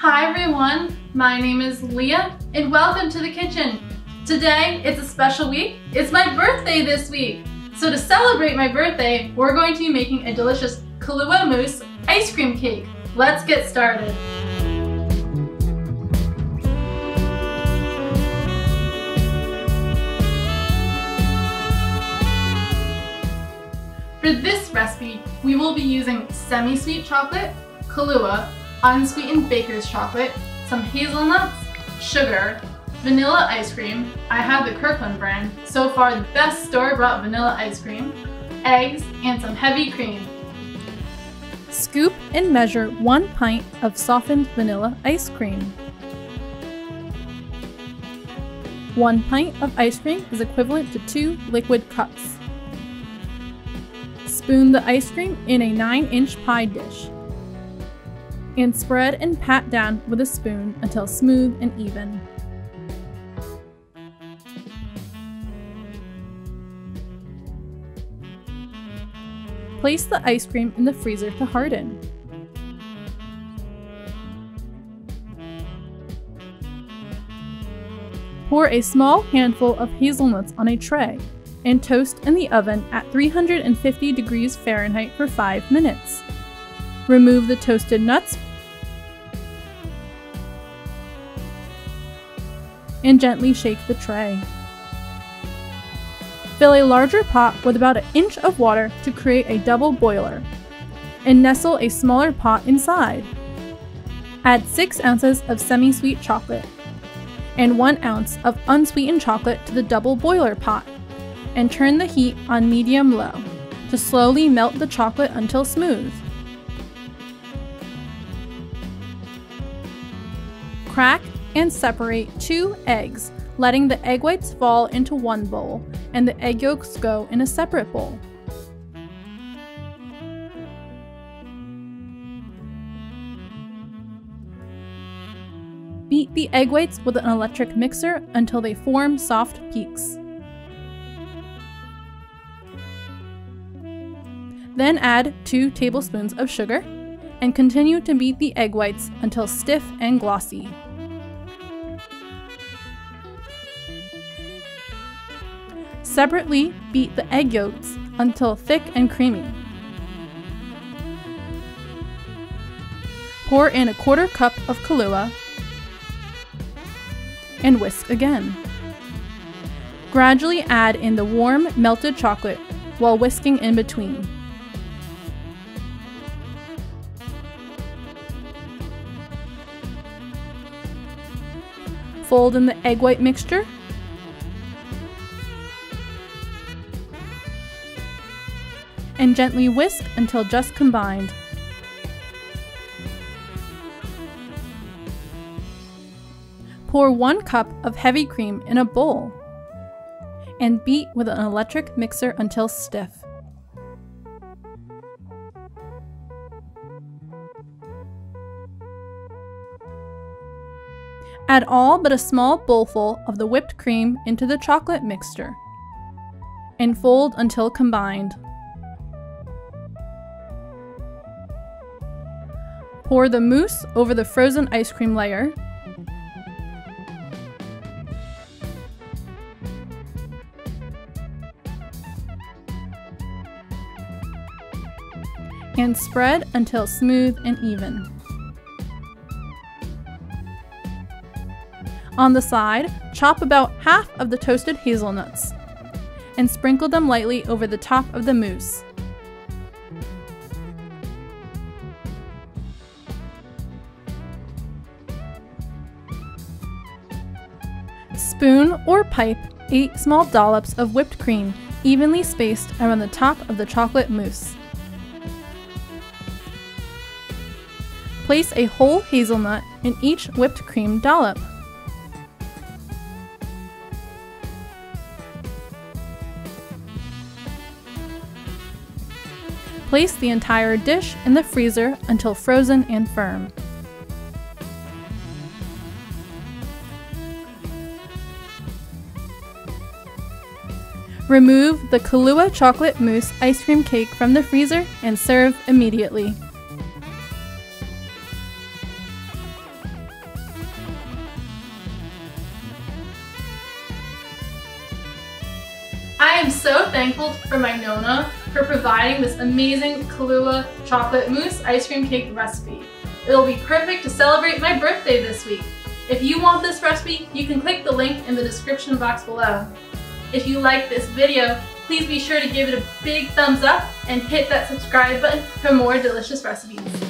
Hi everyone, my name is Lia and welcome to the kitchen. Today, it's a special week. It's my birthday this week. So to celebrate my birthday, we're going to be making a delicious Kahlua Mousse ice cream cake. Let's get started. For this recipe, we will be using semi-sweet chocolate, Kahlua, unsweetened baker's chocolate, some hazelnuts, sugar, vanilla ice cream. I have the Kirkland brand, so far the best store-bought vanilla ice cream, eggs, and some heavy cream. Scoop and measure one pint of softened vanilla ice cream. One pint of ice cream is equivalent to two liquid cups. Spoon the ice cream in a 9 inch pie dish. And spread and pat down with a spoon until smooth and even. Place the ice cream in the freezer to harden. Pour a small handful of hazelnuts on a tray and toast in the oven at 350 degrees Fahrenheit for 5 minutes. Remove the toasted nuts and gently shake the tray. Fill a larger pot with about an inch of water to create a double boiler, and nestle a smaller pot inside. Add 6 ounces of semi-sweet chocolate and 1 ounce of unsweetened chocolate to the double boiler pot and turn the heat on medium-low to slowly melt the chocolate until smooth. Crack and separate two eggs, letting the egg whites fall into one bowl and the egg yolks go in a separate bowl. Beat the egg whites with an electric mixer until they form soft peaks. Then add 2 tablespoons of sugar and continue to beat the egg whites until stiff and glossy. Separately, beat the egg yolks until thick and creamy. Pour in a quarter cup of Kahlua and whisk again. Gradually add in the warm, melted chocolate while whisking in between. Fold in the egg white mixture and gently whisk until just combined. Pour 1 cup of heavy cream in a bowl and beat with an electric mixer until stiff. Add all but a small bowlful of the whipped cream into the chocolate mixture and fold until combined. Pour the mousse over the frozen ice cream layer and spread until smooth and even. On the side, chop about half of the toasted hazelnuts and sprinkle them lightly over the top of the mousse. Spoon or pipe 8 small dollops of whipped cream evenly spaced around the top of the chocolate mousse. Place a whole hazelnut in each whipped cream dollop. Place the entire dish in the freezer until frozen and firm. Remove the Kahlua chocolate mousse ice cream cake from the freezer and serve immediately. I am so thankful for my Nonna for providing this amazing Kahlua chocolate mousse ice cream cake recipe. It'll be perfect to celebrate my birthday this week. If you want this recipe, you can click the link in the description box below. If you like this video, please be sure to give it a big thumbs up and hit that subscribe button for more delicious recipes.